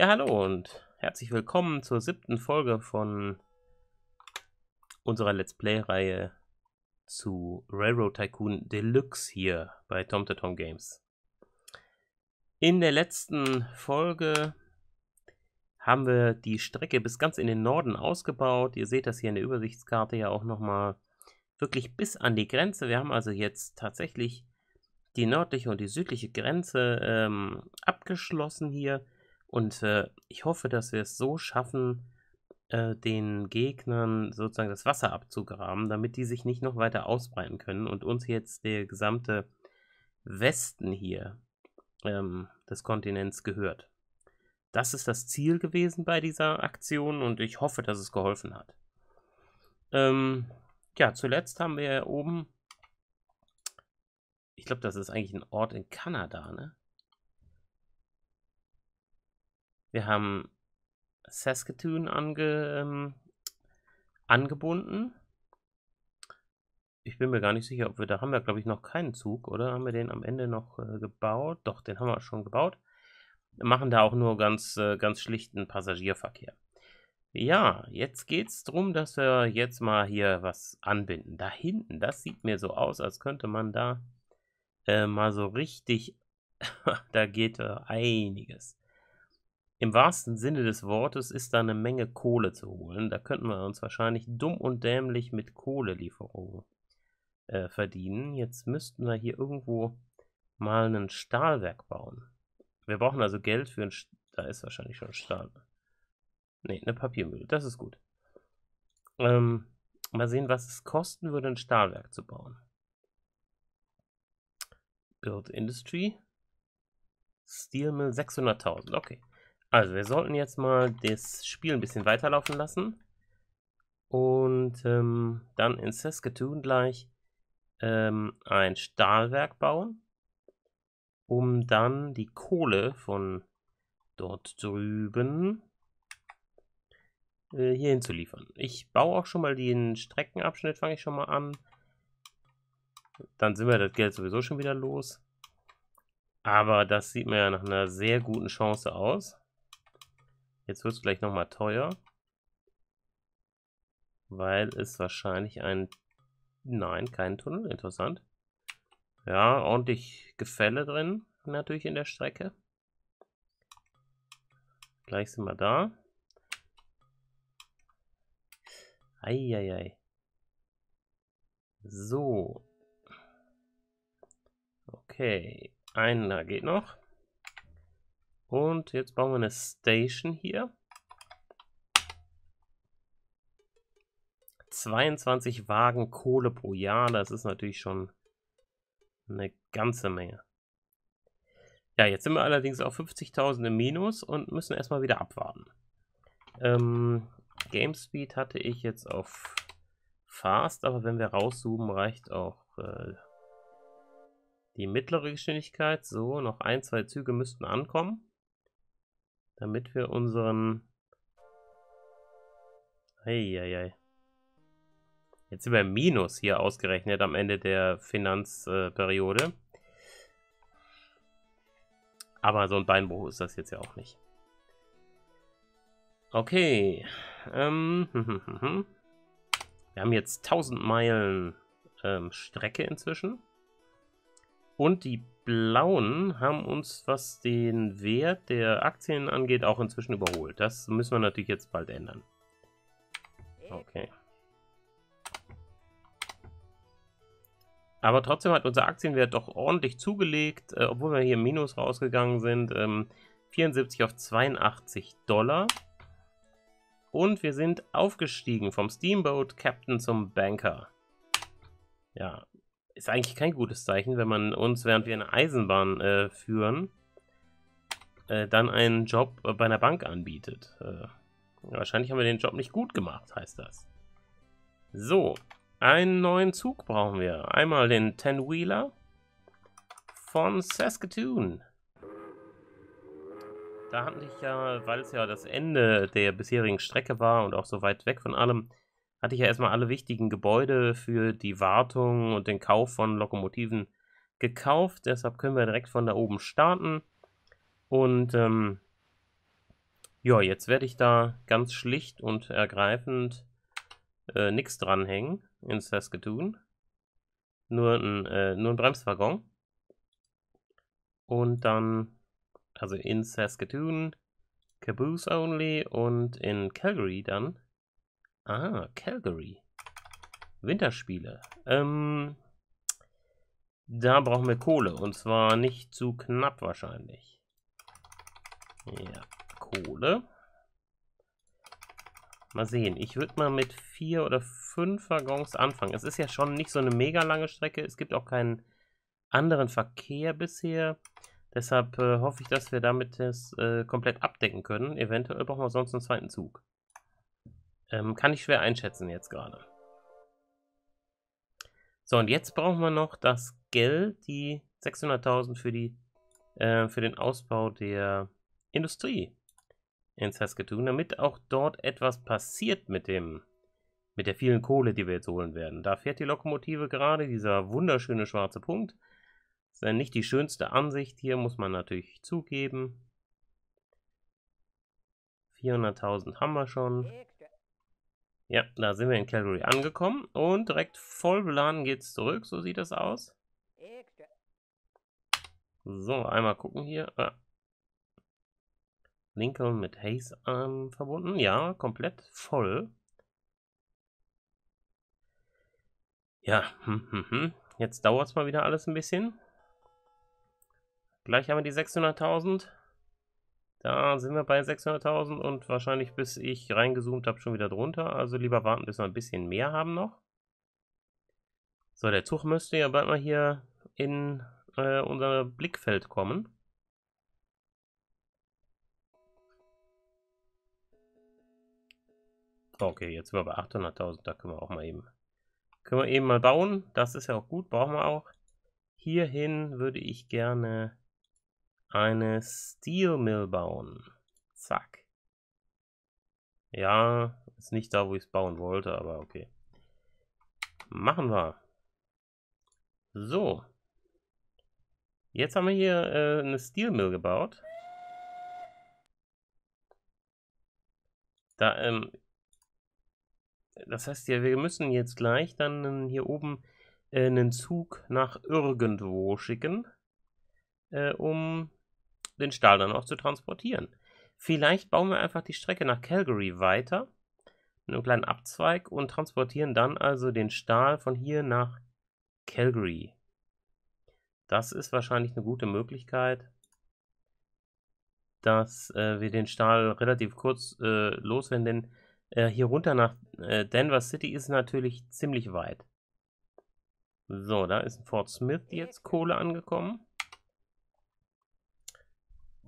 Ja, hallo und herzlich willkommen zur siebten Folge von unserer Let's Play-Reihe zu Railroad Tycoon Deluxe hier bei TomTom Games. In der letzten Folge haben wir die Strecke bis ganz in den Norden ausgebaut. Ihr seht das hier in der Übersichtskarte ja auch nochmal wirklich bis an die Grenze. Wir haben also jetzt tatsächlich die nördliche und die südliche Grenze ähm, abgeschlossen hier. Und äh, ich hoffe, dass wir es so schaffen, äh, den Gegnern sozusagen das Wasser abzugraben, damit die sich nicht noch weiter ausbreiten können und uns jetzt der gesamte Westen hier ähm, des Kontinents gehört. Das ist das Ziel gewesen bei dieser Aktion und ich hoffe, dass es geholfen hat. Ähm, ja, zuletzt haben wir oben, ich glaube, das ist eigentlich ein Ort in Kanada, ne? Wir haben Saskatoon ange, ähm, angebunden. Ich bin mir gar nicht sicher, ob wir, da haben wir glaube ich noch keinen Zug, oder? Haben wir den am Ende noch äh, gebaut? Doch, den haben wir schon gebaut. Wir machen da auch nur ganz, äh, ganz schlichten Passagierverkehr. Ja, jetzt geht es darum, dass wir jetzt mal hier was anbinden. Da hinten, das sieht mir so aus, als könnte man da äh, mal so richtig, da geht äh, einiges. Im wahrsten Sinne des Wortes ist da eine Menge Kohle zu holen. Da könnten wir uns wahrscheinlich dumm und dämlich mit Kohlelieferungen äh, verdienen. Jetzt müssten wir hier irgendwo mal ein Stahlwerk bauen. Wir brauchen also Geld für ein... St da ist wahrscheinlich schon Stahl. Ne, eine Papiermühle. Das ist gut. Ähm, mal sehen, was es kosten würde, ein Stahlwerk zu bauen. Build Industry. Steel Mill 600.000. Okay. Also, wir sollten jetzt mal das Spiel ein bisschen weiterlaufen lassen. Und ähm, dann in Saskatoon gleich ähm, ein Stahlwerk bauen, um dann die Kohle von dort drüben äh, hier hinzuliefern. Ich baue auch schon mal den Streckenabschnitt, fange ich schon mal an. Dann sind wir das Geld sowieso schon wieder los. Aber das sieht mir ja nach einer sehr guten Chance aus. Jetzt wird es gleich nochmal teuer. Weil es wahrscheinlich ein... Nein, kein Tunnel. Interessant. Ja, ordentlich Gefälle drin. Natürlich in der Strecke. Gleich sind wir da. Eieiei. So. Okay. Einer geht noch. Und jetzt bauen wir eine Station hier. 22 Wagen Kohle pro Jahr, das ist natürlich schon eine ganze Menge. Ja, jetzt sind wir allerdings auf 50.000 im Minus und müssen erstmal wieder abwarten. Ähm, Game Speed hatte ich jetzt auf Fast, aber wenn wir rauszoomen, reicht auch äh, die mittlere Geschwindigkeit. So, noch ein, zwei Züge müssten ankommen damit wir unseren... Eieiei. Jetzt sind wir im Minus hier ausgerechnet am Ende der Finanzperiode. Aber so ein Beinbruch ist das jetzt ja auch nicht. Okay. Ähm, wir haben jetzt 1000 Meilen ähm, Strecke inzwischen. Und die Blauen haben uns, was den Wert der Aktien angeht, auch inzwischen überholt. Das müssen wir natürlich jetzt bald ändern. Okay. Aber trotzdem hat unser Aktienwert doch ordentlich zugelegt, äh, obwohl wir hier im Minus rausgegangen sind. Ähm, 74 auf 82 Dollar. Und wir sind aufgestiegen vom Steamboat Captain zum Banker. Ja, ist eigentlich kein gutes Zeichen, wenn man uns, während wir eine Eisenbahn äh, führen, äh, dann einen Job äh, bei einer Bank anbietet. Äh, wahrscheinlich haben wir den Job nicht gut gemacht, heißt das. So, einen neuen Zug brauchen wir. Einmal den Ten-Wheeler von Saskatoon. Da hatte ich ja, weil es ja das Ende der bisherigen Strecke war und auch so weit weg von allem, hatte ich ja erstmal alle wichtigen Gebäude für die Wartung und den Kauf von Lokomotiven gekauft. Deshalb können wir direkt von da oben starten. Und ähm, Ja, jetzt werde ich da ganz schlicht und ergreifend äh, nichts dranhängen in Saskatoon. Nur ein, äh, nur ein Bremswaggon. Und dann, also in Saskatoon, Caboose only und in Calgary dann. Ah, Calgary. Winterspiele. Ähm, da brauchen wir Kohle und zwar nicht zu knapp wahrscheinlich. Ja, Kohle. Mal sehen. Ich würde mal mit vier oder fünf Waggons anfangen. Es ist ja schon nicht so eine mega lange Strecke. Es gibt auch keinen anderen Verkehr bisher. Deshalb äh, hoffe ich, dass wir damit das äh, komplett abdecken können. Eventuell brauchen wir sonst einen zweiten Zug. Ähm, kann ich schwer einschätzen jetzt gerade. So, und jetzt brauchen wir noch das Geld, die 600.000 für, äh, für den Ausbau der Industrie in Saskatoon, damit auch dort etwas passiert mit dem mit der vielen Kohle, die wir jetzt holen werden. Da fährt die Lokomotive gerade, dieser wunderschöne schwarze Punkt. Das ist ja nicht die schönste Ansicht hier, muss man natürlich zugeben. 400.000 haben wir schon. Ja, da sind wir in Calgary angekommen und direkt voll beladen geht's zurück, so sieht das aus. So, einmal gucken hier. Ah. Lincoln mit Hayes ähm, verbunden. Ja, komplett voll. Ja, hm, hm, hm. jetzt dauert es mal wieder alles ein bisschen. Gleich haben wir die 600.000. Da sind wir bei 600.000 und wahrscheinlich bis ich reingezoomt habe schon wieder drunter. Also lieber warten, bis wir ein bisschen mehr haben noch. So, der Zug müsste ja bald mal hier in äh, unser Blickfeld kommen. Okay, jetzt sind wir bei 800.000. Da können wir auch mal eben können wir eben mal bauen. Das ist ja auch gut, brauchen wir auch. Hierhin würde ich gerne eine Steel Mill bauen. Zack. Ja, ist nicht da, wo ich es bauen wollte, aber okay. Machen wir. So. Jetzt haben wir hier äh, eine Steel Mill gebaut. Da, ähm, das heißt ja, wir müssen jetzt gleich dann hier oben äh, einen Zug nach irgendwo schicken, äh, um den Stahl dann auch zu transportieren. Vielleicht bauen wir einfach die Strecke nach Calgary weiter, einen kleinen Abzweig und transportieren dann also den Stahl von hier nach Calgary. Das ist wahrscheinlich eine gute Möglichkeit, dass äh, wir den Stahl relativ kurz äh, loswerden, denn äh, hier runter nach äh, Denver City ist natürlich ziemlich weit. So, da ist in Fort Smith jetzt Kohle angekommen.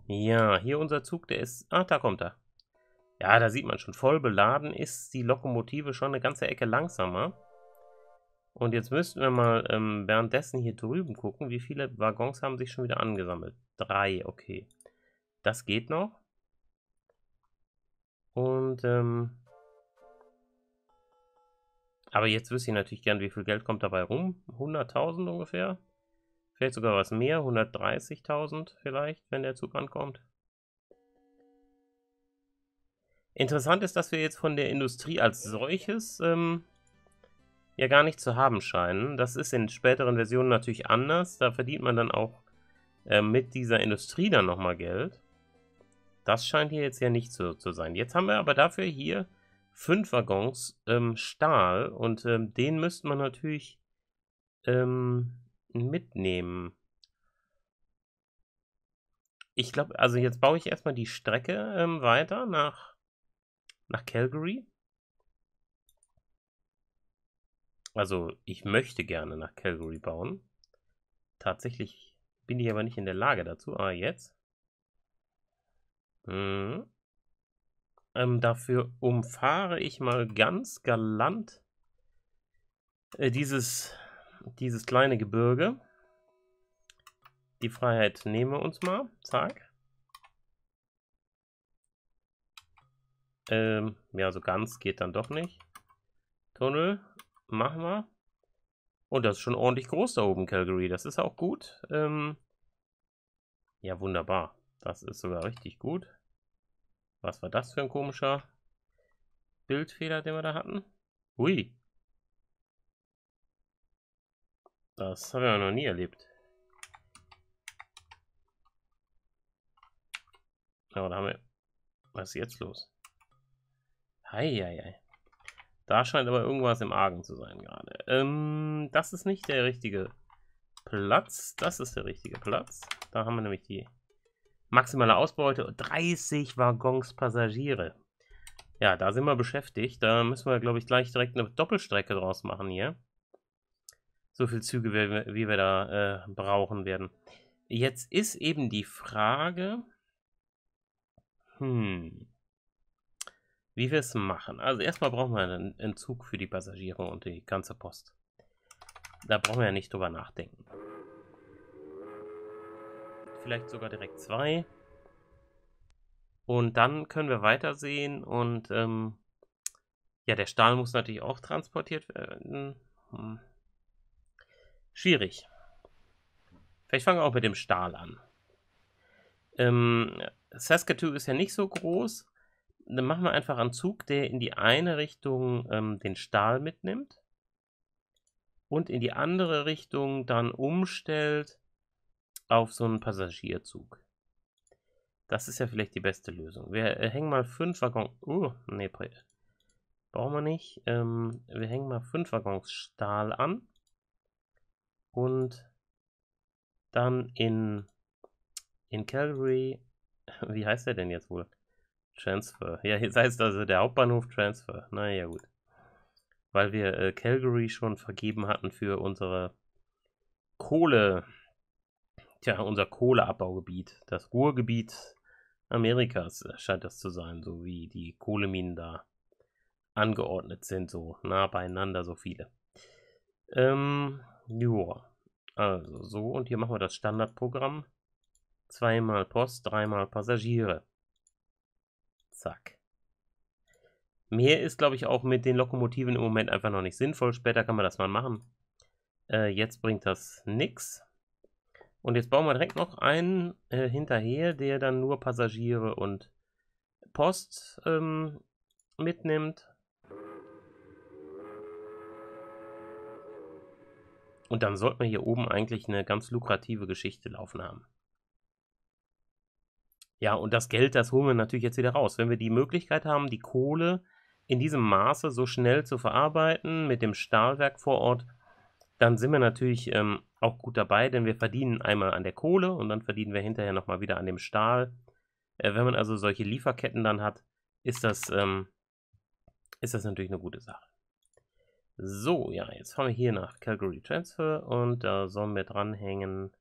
Ja, hier unser Zug, der ist... Ah, da kommt er. Ja, da sieht man schon, voll beladen ist die Lokomotive schon eine ganze Ecke langsamer. Und jetzt müssten wir mal ähm, währenddessen hier drüben gucken, wie viele Waggons haben sich schon wieder angesammelt. Drei, okay. Das geht noch. Und, ähm, aber jetzt wüsste ich natürlich gern, wie viel Geld kommt dabei rum. 100.000 ungefähr. Vielleicht sogar was mehr, 130.000 vielleicht, wenn der Zug ankommt. Interessant ist, dass wir jetzt von der Industrie als solches ähm, ja gar nicht zu haben scheinen. Das ist in späteren Versionen natürlich anders. Da verdient man dann auch äh, mit dieser Industrie dann nochmal Geld. Das scheint hier jetzt ja nicht so zu sein. Jetzt haben wir aber dafür hier fünf Waggons ähm, Stahl und ähm, den müsste man natürlich ähm, mitnehmen. Ich glaube, also jetzt baue ich erstmal die Strecke ähm, weiter nach, nach Calgary. Also ich möchte gerne nach Calgary bauen. Tatsächlich bin ich aber nicht in der Lage dazu. Ah, jetzt. Hm. Ähm, dafür umfahre ich mal ganz galant äh, dieses, dieses kleine Gebirge. Die Freiheit nehmen wir uns mal. Zack. Ähm, ja, so ganz geht dann doch nicht. Tunnel machen wir. Und das ist schon ordentlich groß da oben, Calgary. Das ist auch gut. Ähm, ja, wunderbar. Das ist sogar richtig gut. Was war das für ein komischer Bildfehler, den wir da hatten? Ui. Das habe ich noch nie erlebt. Aber da haben wir... Was ist jetzt los? Heieiei. Da scheint aber irgendwas im Argen zu sein gerade. Ähm, das ist nicht der richtige Platz. Das ist der richtige Platz. Da haben wir nämlich die maximale Ausbeute. 30 Waggons Passagiere. Ja, da sind wir beschäftigt. Da müssen wir, glaube ich, gleich direkt eine Doppelstrecke draus machen hier. So viele Züge, wie, wie wir da äh, brauchen werden. Jetzt ist eben die Frage... Hm wie wir es machen. Also erstmal brauchen wir einen Entzug für die Passagiere und die ganze Post. Da brauchen wir ja nicht drüber nachdenken. Vielleicht sogar direkt zwei. Und dann können wir weitersehen und ähm, ja, der Stahl muss natürlich auch transportiert werden. Hm. Schwierig. Vielleicht fangen wir auch mit dem Stahl an. Ähm, Saskatoon ist ja nicht so groß dann machen wir einfach einen Zug, der in die eine Richtung ähm, den Stahl mitnimmt und in die andere Richtung dann umstellt auf so einen Passagierzug. Das ist ja vielleicht die beste Lösung. Wir äh, hängen mal fünf Waggons. Uh, nee, brauchen wir nicht. Ähm, wir hängen mal fünf Waggons Stahl an. Und dann in, in Calgary. Wie heißt der denn jetzt wohl? Transfer. Ja, jetzt heißt also der Hauptbahnhof Transfer. Naja, gut. Weil wir äh, Calgary schon vergeben hatten für unsere Kohle. Tja, unser Kohleabbaugebiet. Das Ruhrgebiet Amerikas scheint das zu sein, so wie die Kohleminen da angeordnet sind, so nah beieinander, so viele. Ähm, joa. Also so, und hier machen wir das Standardprogramm. Zweimal Post, dreimal Passagiere. Zack. Mehr ist, glaube ich, auch mit den Lokomotiven im Moment einfach noch nicht sinnvoll. Später kann man das mal machen. Äh, jetzt bringt das nichts. Und jetzt bauen wir direkt noch einen äh, hinterher, der dann nur Passagiere und Post ähm, mitnimmt. Und dann sollten wir hier oben eigentlich eine ganz lukrative Geschichte laufen haben. Ja, und das Geld, das holen wir natürlich jetzt wieder raus. Wenn wir die Möglichkeit haben, die Kohle in diesem Maße so schnell zu verarbeiten mit dem Stahlwerk vor Ort, dann sind wir natürlich ähm, auch gut dabei, denn wir verdienen einmal an der Kohle und dann verdienen wir hinterher nochmal wieder an dem Stahl. Äh, wenn man also solche Lieferketten dann hat, ist das, ähm, ist das natürlich eine gute Sache. So, ja, jetzt fahren wir hier nach Calgary Transfer und da sollen wir dranhängen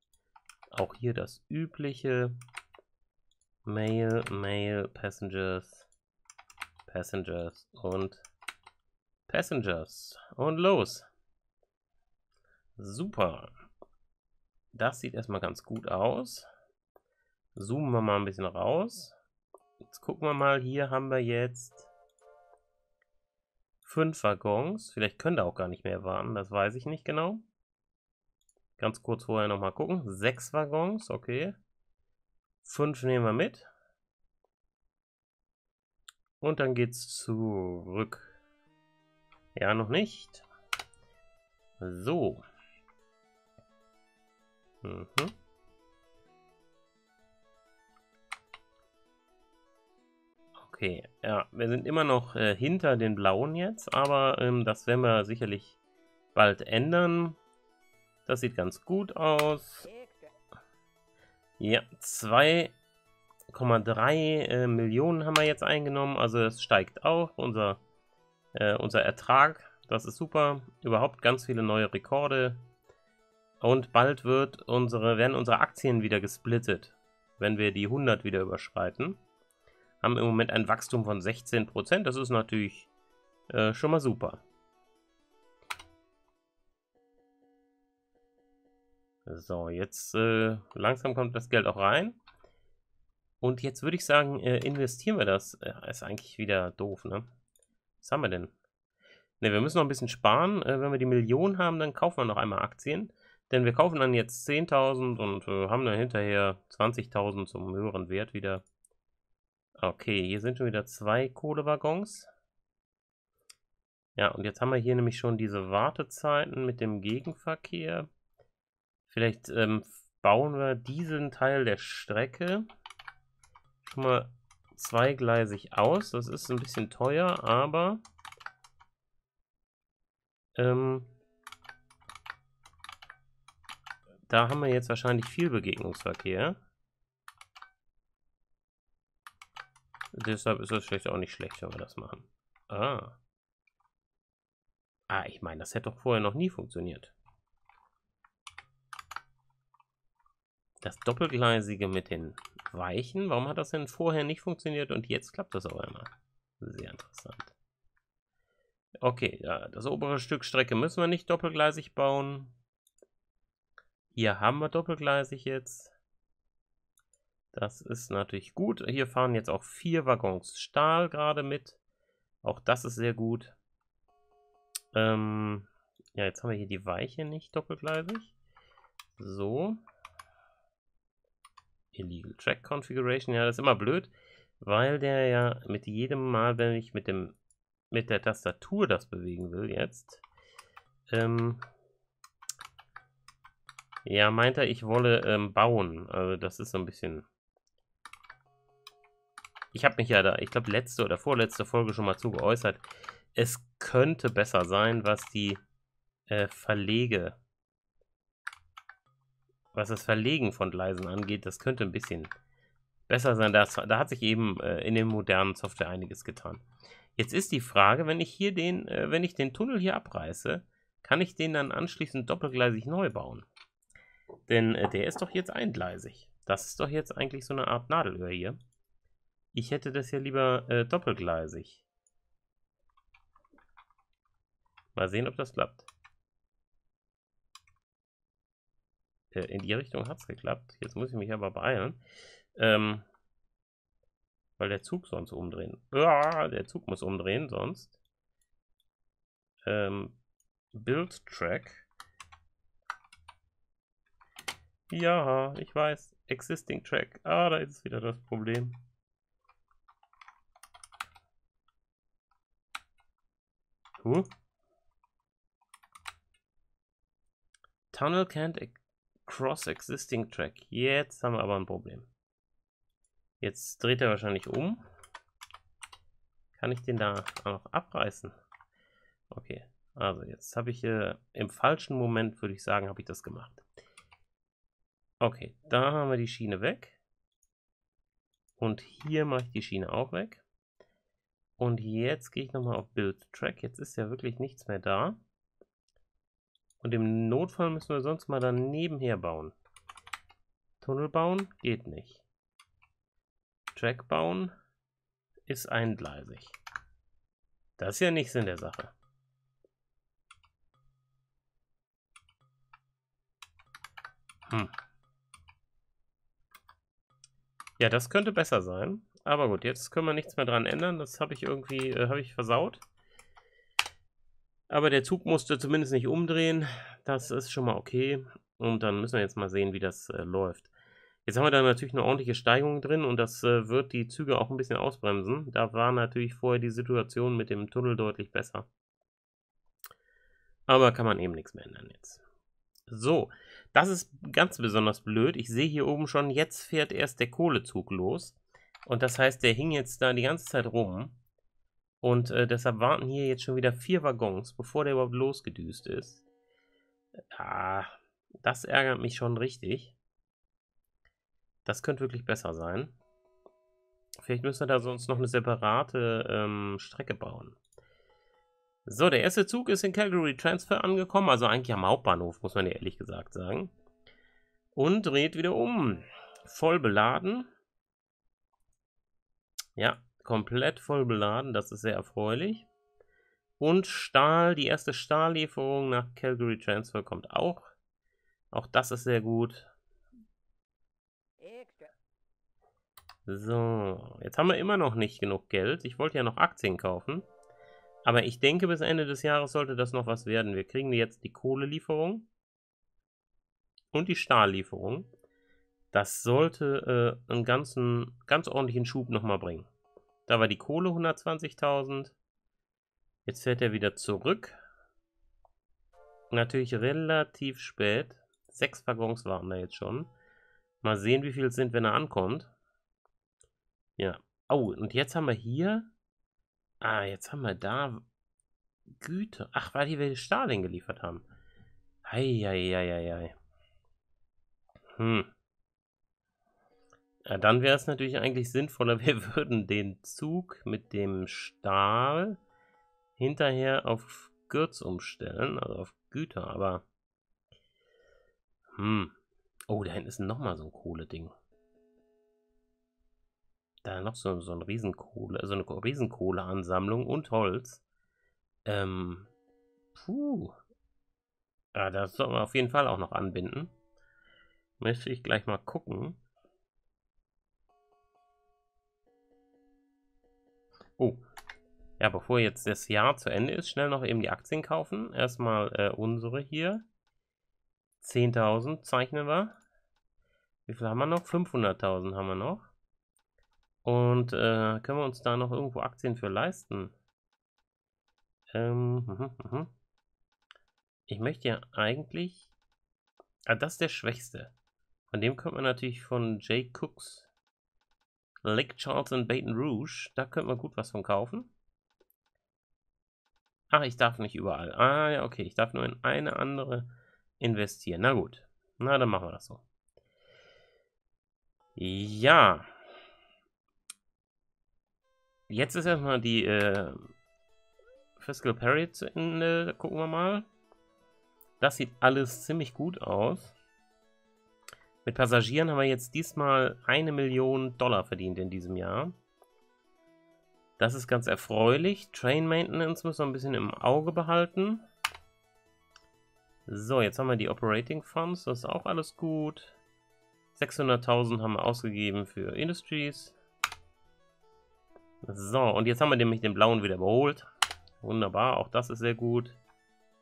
auch hier das übliche Mail, Mail, Passengers, Passengers und Passengers. Und los. Super. Das sieht erstmal ganz gut aus. Zoomen wir mal ein bisschen raus. Jetzt gucken wir mal, hier haben wir jetzt fünf Waggons. Vielleicht können da auch gar nicht mehr warten, das weiß ich nicht genau. Ganz kurz vorher nochmal gucken. Sechs Waggons, okay. Fünf nehmen wir mit. Und dann geht's zurück. Ja, noch nicht. So. Mhm. Okay, ja, wir sind immer noch äh, hinter den blauen jetzt, aber ähm, das werden wir sicherlich bald ändern. Das sieht ganz gut aus. Ja, 2,3 äh, Millionen haben wir jetzt eingenommen. Also es steigt auch, unser, äh, unser Ertrag. Das ist super. Überhaupt ganz viele neue Rekorde. Und bald wird unsere, werden unsere Aktien wieder gesplittet, wenn wir die 100 wieder überschreiten. Haben im Moment ein Wachstum von 16%. Das ist natürlich äh, schon mal super. So, jetzt äh, langsam kommt das Geld auch rein. Und jetzt würde ich sagen, äh, investieren wir das. Äh, ist eigentlich wieder doof, ne? Was haben wir denn? Ne, wir müssen noch ein bisschen sparen. Äh, wenn wir die Million haben, dann kaufen wir noch einmal Aktien. Denn wir kaufen dann jetzt 10.000 und äh, haben dann hinterher 20.000 zum höheren Wert wieder. Okay, hier sind schon wieder zwei Kohlewaggons. Ja, und jetzt haben wir hier nämlich schon diese Wartezeiten mit dem Gegenverkehr. Vielleicht ähm, bauen wir diesen Teil der Strecke schon mal zweigleisig aus. Das ist ein bisschen teuer, aber ähm, da haben wir jetzt wahrscheinlich viel Begegnungsverkehr. Deshalb ist das vielleicht auch nicht schlecht, wenn wir das machen. Ah. Ah, ich meine, das hätte doch vorher noch nie funktioniert. Das Doppelgleisige mit den Weichen, warum hat das denn vorher nicht funktioniert und jetzt klappt das auf einmal? Sehr interessant. Okay, ja, das obere Stück Strecke müssen wir nicht doppelgleisig bauen. Hier haben wir doppelgleisig jetzt. Das ist natürlich gut. Hier fahren jetzt auch vier Waggons Stahl gerade mit. Auch das ist sehr gut. Ähm, ja, jetzt haben wir hier die Weiche nicht doppelgleisig. So. Illegal Track Configuration. Ja, das ist immer blöd, weil der ja mit jedem Mal, wenn ich mit dem mit der Tastatur das bewegen will jetzt, ähm, ja, meint er, ich wolle ähm, bauen. Also das ist so ein bisschen ich habe mich ja da, ich glaube, letzte oder vorletzte Folge schon mal zu geäußert. Es könnte besser sein, was die äh, Verlege, was das Verlegen von Gleisen angeht. Das könnte ein bisschen besser sein. Das, da hat sich eben äh, in den modernen Software einiges getan. Jetzt ist die Frage, wenn ich hier den, äh, wenn ich den Tunnel hier abreiße, kann ich den dann anschließend doppelgleisig neu bauen? Denn äh, der ist doch jetzt eingleisig. Das ist doch jetzt eigentlich so eine Art Nadelöhr hier. Ich hätte das ja lieber äh, doppelgleisig. Mal sehen, ob das klappt. Äh, in die Richtung hat es geklappt. Jetzt muss ich mich aber beeilen. Ähm, weil der Zug sonst umdrehen. Ja, der Zug muss umdrehen, sonst. Ähm, Build Track. Ja, ich weiß. Existing Track. Ah, da ist wieder das Problem. Huh? Tunnel can't cross existing track. Jetzt haben wir aber ein Problem. Jetzt dreht er wahrscheinlich um. Kann ich den da noch abreißen? Okay, also jetzt habe ich äh, im falschen Moment, würde ich sagen, habe ich das gemacht. Okay, da haben wir die Schiene weg. Und hier mache ich die Schiene auch weg. Und jetzt gehe ich nochmal auf Build Track. Jetzt ist ja wirklich nichts mehr da. Und im Notfall müssen wir sonst mal dann nebenher bauen. Tunnel bauen geht nicht. Track bauen ist eingleisig. Das ist ja nichts in der Sache. Hm. Ja, das könnte besser sein. Aber gut, jetzt können wir nichts mehr dran ändern. Das habe ich irgendwie, äh, habe ich versaut. Aber der Zug musste zumindest nicht umdrehen. Das ist schon mal okay. Und dann müssen wir jetzt mal sehen, wie das äh, läuft. Jetzt haben wir da natürlich eine ordentliche Steigung drin und das äh, wird die Züge auch ein bisschen ausbremsen. Da war natürlich vorher die Situation mit dem Tunnel deutlich besser. Aber kann man eben nichts mehr ändern jetzt. So, das ist ganz besonders blöd. Ich sehe hier oben schon, jetzt fährt erst der Kohlezug los. Und das heißt, der hing jetzt da die ganze Zeit rum. Und äh, deshalb warten hier jetzt schon wieder vier Waggons, bevor der überhaupt losgedüst ist. Ah, das ärgert mich schon richtig. Das könnte wirklich besser sein. Vielleicht müssen wir da sonst noch eine separate ähm, Strecke bauen. So, der erste Zug ist in Calgary Transfer angekommen, also eigentlich am Hauptbahnhof, muss man ja ehrlich gesagt sagen. Und dreht wieder um. Voll beladen. Ja, komplett voll beladen, das ist sehr erfreulich. Und Stahl, die erste Stahllieferung nach Calgary Transfer kommt auch. Auch das ist sehr gut. So, jetzt haben wir immer noch nicht genug Geld. Ich wollte ja noch Aktien kaufen. Aber ich denke, bis Ende des Jahres sollte das noch was werden. Wir kriegen jetzt die Kohlelieferung und die Stahllieferung. Das sollte äh, einen ganzen, ganz ordentlichen Schub nochmal bringen. Da war die Kohle 120.000. Jetzt fährt er wieder zurück. Natürlich relativ spät. Sechs Waggons waren da jetzt schon. Mal sehen, wie viel es sind, wenn er ankommt. Ja. Oh, und jetzt haben wir hier... Ah, jetzt haben wir da Güte. Ach, weil die wir Stahl hingeliefert haben. Eieieiei. Hm. Ja, dann wäre es natürlich eigentlich sinnvoller, wir würden den Zug mit dem Stahl hinterher auf Gürz umstellen, also auf Güter, aber... Hm. Oh, da hinten ist nochmal so ein Kohleding. Da noch so, so ein Riesenkohle, so eine Riesenkohleansammlung und Holz. Ähm, puh. Ja, das soll man auf jeden Fall auch noch anbinden. Möchte ich gleich mal gucken. Oh. Ja, bevor jetzt das Jahr zu Ende ist, schnell noch eben die Aktien kaufen. Erstmal äh, unsere hier. 10.000 zeichnen wir. Wie viel haben wir noch? 500.000 haben wir noch. Und äh, können wir uns da noch irgendwo Aktien für leisten? Ähm, mh, mh. Ich möchte ja eigentlich... Ah, das ist der Schwächste. Von dem könnte man natürlich von Jay Cooks Lake Charles und Baton Rouge. Da könnte man gut was von kaufen. Ach, ich darf nicht überall. Ah, ja, okay. Ich darf nur in eine andere investieren. Na gut. Na, dann machen wir das so. Ja. Jetzt ist erstmal die äh, Fiscal Period zu Ende. Da gucken wir mal. Das sieht alles ziemlich gut aus. Mit Passagieren haben wir jetzt diesmal eine Million Dollar verdient in diesem Jahr. Das ist ganz erfreulich. Train Maintenance müssen wir ein bisschen im Auge behalten. So, jetzt haben wir die Operating Funds. Das ist auch alles gut. 600.000 haben wir ausgegeben für Industries. So, und jetzt haben wir nämlich den blauen wieder überholt. Wunderbar, auch das ist sehr gut.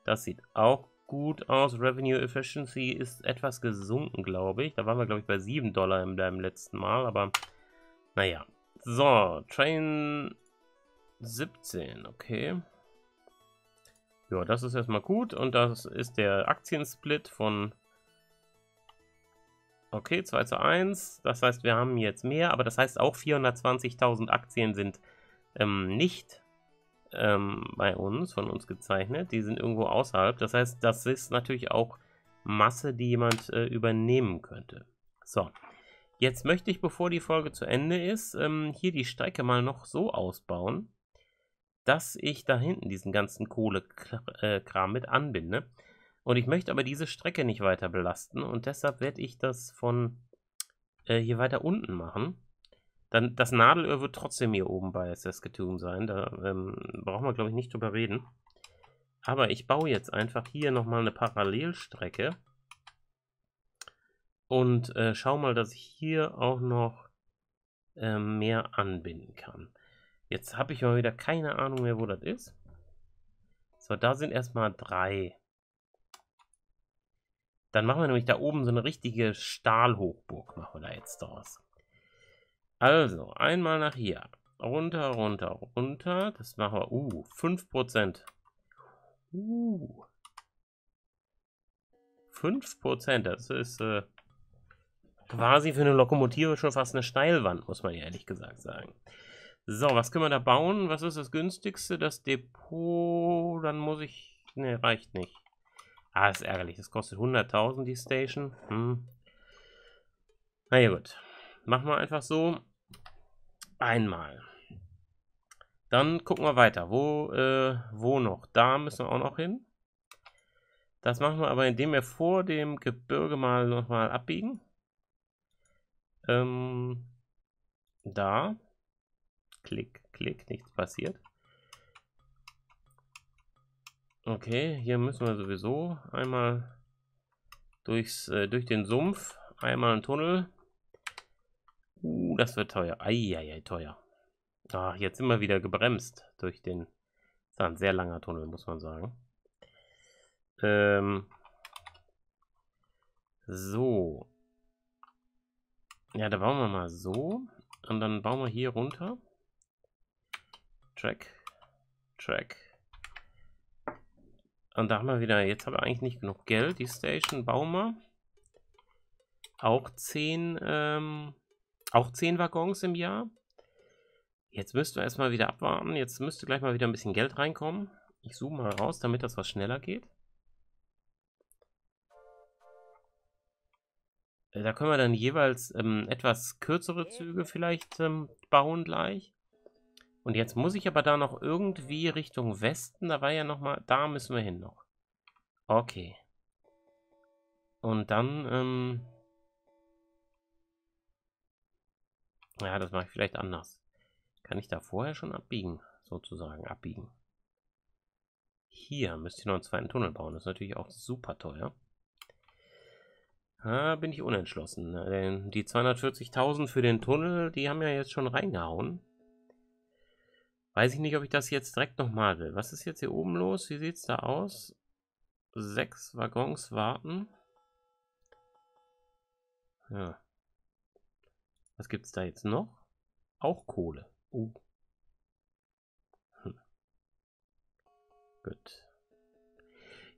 Das sieht auch gut aus. Revenue Efficiency ist etwas gesunken, glaube ich. Da waren wir, glaube ich, bei 7 Dollar im, im letzten Mal, aber naja. So, Train 17, okay. Ja, das ist erstmal gut. Und das ist der Aktiensplit von... Okay, 2 zu 1. Das heißt, wir haben jetzt mehr, aber das heißt auch 420.000 Aktien sind ähm, nicht ähm, bei uns, von uns gezeichnet. Die sind irgendwo außerhalb. Das heißt, das ist natürlich auch Masse, die jemand äh, übernehmen könnte. So, jetzt möchte ich, bevor die Folge zu Ende ist, ähm, hier die Strecke mal noch so ausbauen, dass ich da hinten diesen ganzen Kohlekram mit anbinde. Und ich möchte aber diese Strecke nicht weiter belasten und deshalb werde ich das von äh, hier weiter unten machen. Dann das Nadelöhr wird trotzdem hier oben bei Saskatoon sein. Da ähm, brauchen wir, glaube ich, nicht drüber reden. Aber ich baue jetzt einfach hier nochmal eine Parallelstrecke. Und äh, schau mal, dass ich hier auch noch äh, mehr anbinden kann. Jetzt habe ich mal wieder keine Ahnung mehr, wo das ist. So, da sind erstmal drei. Dann machen wir nämlich da oben so eine richtige Stahlhochburg, machen wir da jetzt draus. Also, einmal nach hier. Runter, runter, runter. Das machen wir. Uh, 5%. Uh. 5%. Das ist äh, quasi für eine Lokomotive schon fast eine Steilwand, muss man ehrlich gesagt sagen. So, was können wir da bauen? Was ist das günstigste? Das Depot. Dann muss ich... Ne, reicht nicht. Ah, ist ärgerlich. Das kostet 100.000 die Station. Hm. Na ja, gut. Machen wir einfach so. Einmal. Dann gucken wir weiter. Wo, äh, wo noch? Da müssen wir auch noch hin. Das machen wir aber, indem wir vor dem Gebirge mal nochmal abbiegen. Ähm, da. Klick, klick, nichts passiert. Okay, hier müssen wir sowieso einmal durchs, äh, durch den Sumpf, einmal einen Tunnel Uh, das wird teuer. Eieiei, teuer. Ach, jetzt wir wieder gebremst durch den... Das war ein sehr langer Tunnel, muss man sagen. Ähm... So. Ja, da bauen wir mal so. Und dann bauen wir hier runter. Track, Track. Und da haben wir wieder, jetzt haben wir eigentlich nicht genug Geld. Die Station bauen wir. Auch 10, ähm, auch 10 Waggons im Jahr. Jetzt müssten wir erstmal wieder abwarten. Jetzt müsste gleich mal wieder ein bisschen Geld reinkommen. Ich zoome mal raus, damit das was schneller geht. Äh, da können wir dann jeweils ähm, etwas kürzere Züge vielleicht ähm, bauen gleich. Und jetzt muss ich aber da noch irgendwie Richtung Westen. Da war ja noch mal, da müssen wir hin noch. Okay. Und dann, ähm, ja, das mache ich vielleicht anders. Kann ich da vorher schon abbiegen, sozusagen abbiegen. Hier müsste ich noch einen zweiten Tunnel bauen. Das ist natürlich auch super teuer. Da bin ich unentschlossen. Ne? Die 240.000 für den Tunnel, die haben ja jetzt schon reingehauen. Weiß ich nicht, ob ich das jetzt direkt nochmal will. Was ist jetzt hier oben los? Wie sieht es da aus? Sechs Waggons warten. Ja. Was gibt es da jetzt noch? Auch Kohle. Uh. Hm. Gut.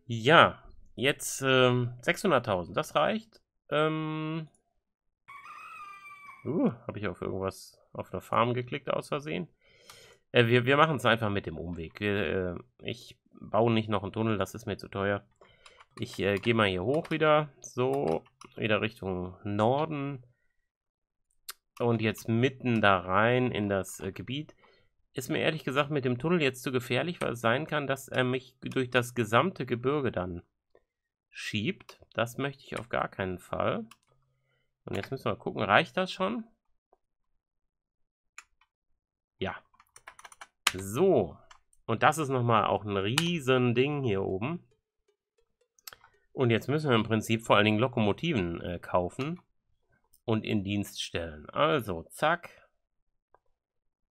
Ja, Jetzt ähm, 600.000, das reicht. Ähm, uh, habe ich auf irgendwas auf einer Farm geklickt aus Versehen. Äh, wir wir machen es einfach mit dem Umweg. Wir, äh, ich baue nicht noch einen Tunnel, das ist mir zu teuer. Ich äh, gehe mal hier hoch wieder. So, wieder Richtung Norden. Und jetzt mitten da rein in das äh, Gebiet. Ist mir ehrlich gesagt mit dem Tunnel jetzt zu gefährlich, weil es sein kann, dass er mich durch das gesamte Gebirge dann schiebt. Das möchte ich auf gar keinen Fall. Und jetzt müssen wir gucken, reicht das schon? Ja. So. Und das ist nochmal auch ein riesen Ding hier oben. Und jetzt müssen wir im Prinzip vor allen Dingen Lokomotiven äh, kaufen und in Dienst stellen. Also, zack.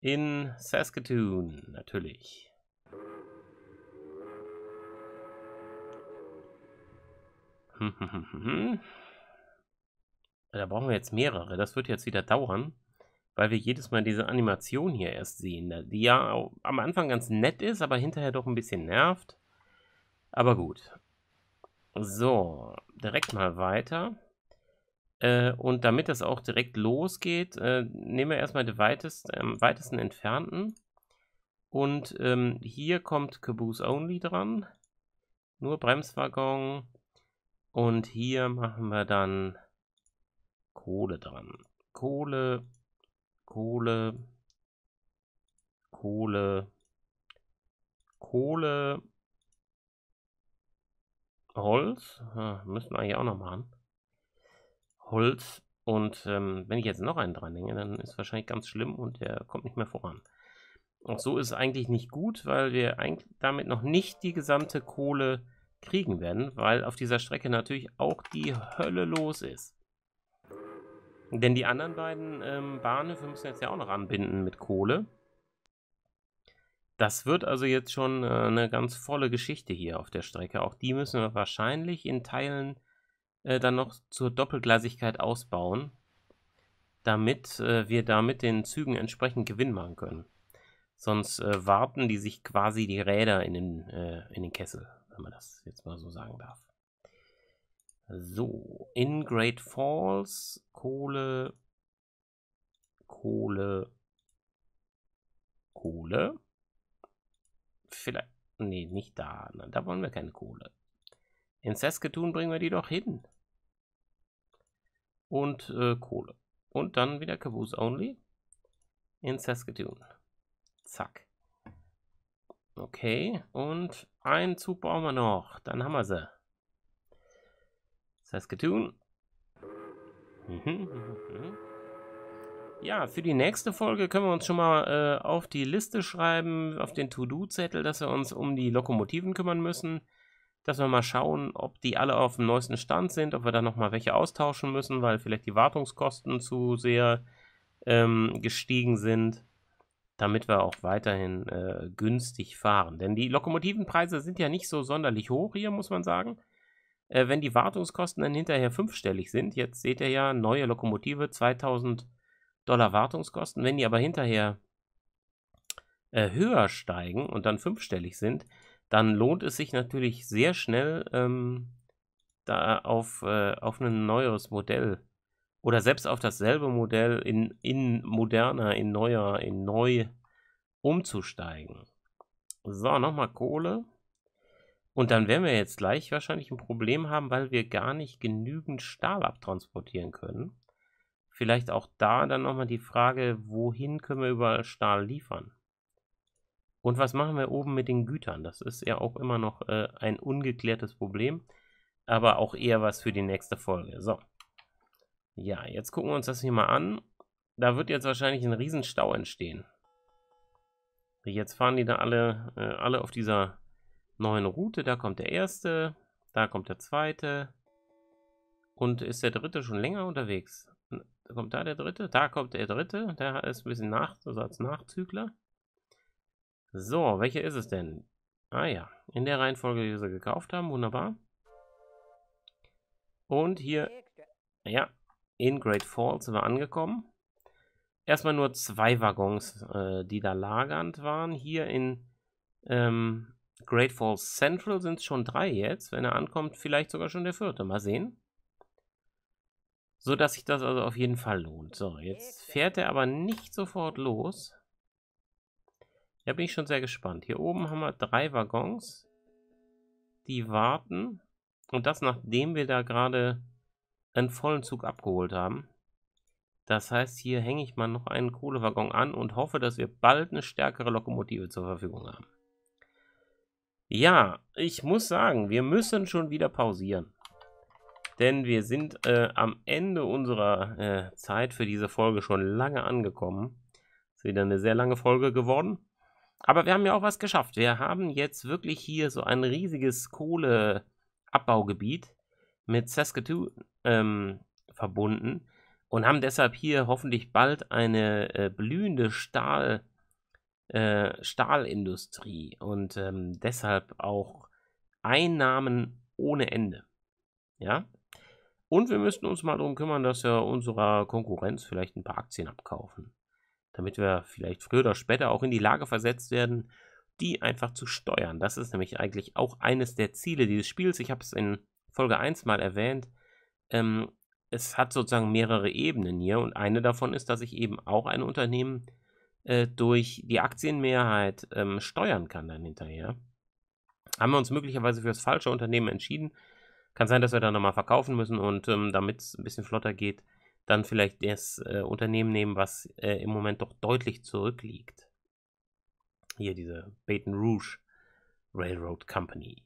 In Saskatoon, natürlich. Da brauchen wir jetzt mehrere. Das wird jetzt wieder dauern, weil wir jedes Mal diese Animation hier erst sehen, die ja am Anfang ganz nett ist, aber hinterher doch ein bisschen nervt. Aber gut. So, direkt mal weiter. Äh, und damit das auch direkt losgeht, äh, nehmen wir erstmal den weitest, ähm, weitesten entfernten. Und ähm, hier kommt Caboose Only dran. Nur Bremswaggon. Und hier machen wir dann Kohle dran. Kohle, Kohle, Kohle, Kohle, Holz. Ja, müssen wir eigentlich auch noch machen. Holz. Und ähm, wenn ich jetzt noch einen dran hänge, dann ist wahrscheinlich ganz schlimm und der kommt nicht mehr voran. Und so ist es eigentlich nicht gut, weil wir damit noch nicht die gesamte Kohle kriegen werden, weil auf dieser Strecke natürlich auch die Hölle los ist. Denn die anderen beiden ähm, Bahnhöfe müssen jetzt ja auch noch anbinden mit Kohle. Das wird also jetzt schon äh, eine ganz volle Geschichte hier auf der Strecke. Auch die müssen wir wahrscheinlich in Teilen äh, dann noch zur Doppelgleisigkeit ausbauen, damit äh, wir damit den Zügen entsprechend Gewinn machen können. Sonst äh, warten die sich quasi die Räder in den, äh, in den Kessel wenn man das jetzt mal so sagen darf. So, in Great Falls, Kohle, Kohle, Kohle. Vielleicht, nee, nicht da, da wollen wir keine Kohle. In Saskatoon bringen wir die doch hin. Und äh, Kohle. Und dann wieder Caboose Only. In Saskatoon. Zack. Okay, und einen Zug brauchen wir noch. Dann haben wir sie. Saskatoon. Mhm, mhm, mhm. Ja, für die nächste Folge können wir uns schon mal äh, auf die Liste schreiben, auf den To-Do-Zettel, dass wir uns um die Lokomotiven kümmern müssen. Dass wir mal schauen, ob die alle auf dem neuesten Stand sind, ob wir da nochmal welche austauschen müssen, weil vielleicht die Wartungskosten zu sehr ähm, gestiegen sind damit wir auch weiterhin äh, günstig fahren. Denn die Lokomotivenpreise sind ja nicht so sonderlich hoch hier, muss man sagen. Äh, wenn die Wartungskosten dann hinterher fünfstellig sind, jetzt seht ihr ja, neue Lokomotive 2000 Dollar Wartungskosten, wenn die aber hinterher äh, höher steigen und dann fünfstellig sind, dann lohnt es sich natürlich sehr schnell, ähm, da auf, äh, auf ein neueres Modell oder selbst auf dasselbe Modell in, in moderner, in neuer, in neu umzusteigen. So, nochmal Kohle. Und dann werden wir jetzt gleich wahrscheinlich ein Problem haben, weil wir gar nicht genügend Stahl abtransportieren können. Vielleicht auch da dann nochmal die Frage, wohin können wir überall Stahl liefern? Und was machen wir oben mit den Gütern? Das ist ja auch immer noch äh, ein ungeklärtes Problem, aber auch eher was für die nächste Folge. So. Ja, jetzt gucken wir uns das hier mal an. Da wird jetzt wahrscheinlich ein Riesenstau entstehen. Jetzt fahren die da alle, äh, alle auf dieser neuen Route. Da kommt der erste, da kommt der zweite. Und ist der dritte schon länger unterwegs? Kommt da der dritte? Da kommt der dritte. Der ist ein bisschen nach, also als Nachzügler. So, welcher ist es denn? Ah ja, in der Reihenfolge, die wir gekauft haben. Wunderbar. Und hier, ja, in Great Falls sind wir angekommen. Erstmal nur zwei Waggons, äh, die da lagernd waren. Hier in ähm, Great Falls Central sind es schon drei jetzt. Wenn er ankommt, vielleicht sogar schon der vierte. Mal sehen. So dass sich das also auf jeden Fall lohnt. So, jetzt fährt er aber nicht sofort los. Da bin ich schon sehr gespannt. Hier oben haben wir drei Waggons, die warten. Und das nachdem wir da gerade einen vollen Zug abgeholt haben. Das heißt, hier hänge ich mal noch einen Kohlewaggon an und hoffe, dass wir bald eine stärkere Lokomotive zur Verfügung haben. Ja, ich muss sagen, wir müssen schon wieder pausieren. Denn wir sind äh, am Ende unserer äh, Zeit für diese Folge schon lange angekommen. Ist wieder eine sehr lange Folge geworden. Aber wir haben ja auch was geschafft. Wir haben jetzt wirklich hier so ein riesiges Kohleabbaugebiet mit Saskatoon ähm, verbunden und haben deshalb hier hoffentlich bald eine äh, blühende Stahl, äh, Stahlindustrie und ähm, deshalb auch Einnahmen ohne Ende. Ja. Und wir müssten uns mal darum kümmern, dass wir unserer Konkurrenz vielleicht ein paar Aktien abkaufen. Damit wir vielleicht früher oder später auch in die Lage versetzt werden, die einfach zu steuern. Das ist nämlich eigentlich auch eines der Ziele dieses Spiels. Ich habe es in Folge 1 mal erwähnt, ähm, es hat sozusagen mehrere Ebenen hier und eine davon ist, dass ich eben auch ein Unternehmen äh, durch die Aktienmehrheit ähm, steuern kann dann hinterher. Haben wir uns möglicherweise für das falsche Unternehmen entschieden. Kann sein, dass wir dann nochmal verkaufen müssen und ähm, damit es ein bisschen flotter geht, dann vielleicht das äh, Unternehmen nehmen, was äh, im Moment doch deutlich zurückliegt. Hier diese Baton Rouge Railroad Company.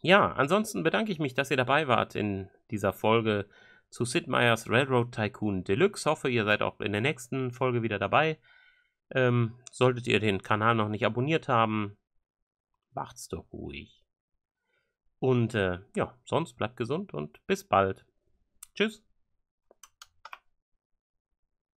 Ja, ansonsten bedanke ich mich, dass ihr dabei wart in dieser Folge zu Sid Meier's Railroad Tycoon Deluxe. Hoffe, ihr seid auch in der nächsten Folge wieder dabei. Ähm, solltet ihr den Kanal noch nicht abonniert haben, macht's doch ruhig. Und äh, ja, sonst bleibt gesund und bis bald. Tschüss.